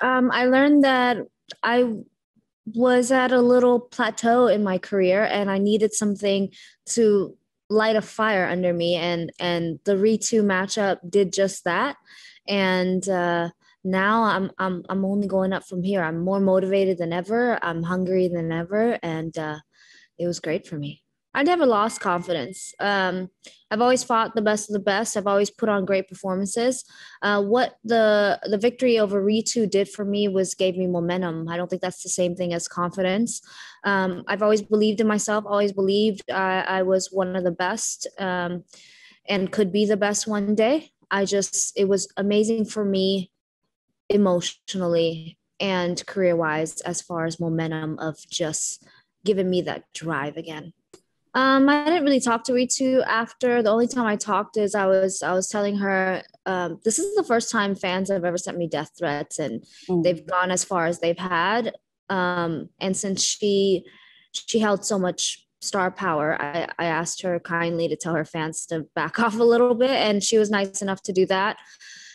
um, I learned that I was at a little plateau in my career and I needed something to light a fire under me and and the Ritu matchup did just that and uh, now I'm I'm I'm only going up from here. I'm more motivated than ever. I'm hungry than ever and uh, it was great for me. I never lost confidence. Um, I've always fought the best of the best. I've always put on great performances. Uh, what the the victory over Ritu did for me was gave me momentum. I don't think that's the same thing as confidence. Um, I've always believed in myself. Always believed I, I was one of the best um, and could be the best one day. I just it was amazing for me emotionally and career wise as far as momentum of just giving me that drive again. Um, I didn't really talk to Ritu after. The only time I talked is I was I was telling her um, this is the first time fans have ever sent me death threats, and mm. they've gone as far as they've had. Um, and since she she held so much star power, I, I asked her kindly to tell her fans to back off a little bit, and she was nice enough to do that.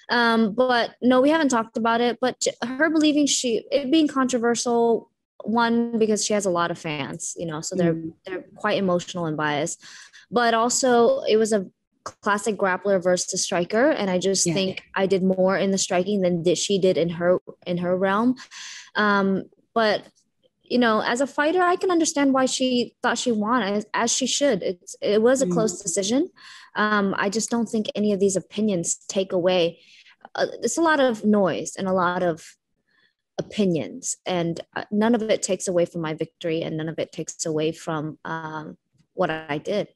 Um, but no, we haven't talked about it. But her believing she it being controversial one because she has a lot of fans you know so they're mm. they're quite emotional and biased but also it was a classic grappler versus striker and i just yeah. think i did more in the striking than did she did in her in her realm um but you know as a fighter i can understand why she thought she won as, as she should it's it was a mm. close decision um i just don't think any of these opinions take away uh, it's a lot of noise and a lot of opinions and uh, none of it takes away from my victory and none of it takes away from um, what i did